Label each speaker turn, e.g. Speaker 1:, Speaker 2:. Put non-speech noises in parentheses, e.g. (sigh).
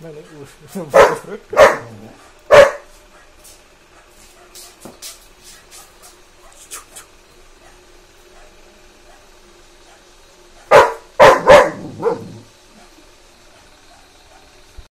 Speaker 1: Nej, (laughs) nej.